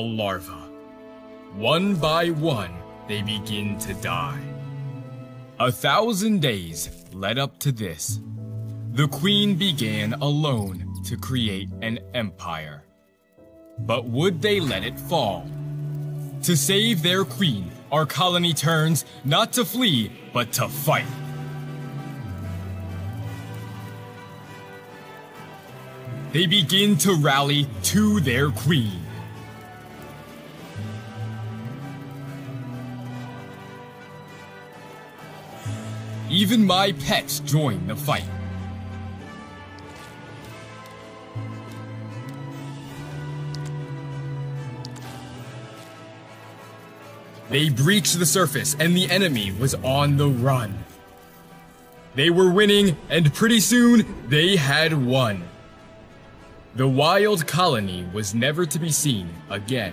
larva. One by one, they begin to die. A thousand days led up to this. The queen began alone to create an empire. But would they let it fall? To save their queen, our colony turns not to flee, but to fight. They begin to rally to their queen. Even my pets join the fight. They breached the surface and the enemy was on the run. They were winning and pretty soon they had won. The wild colony was never to be seen again.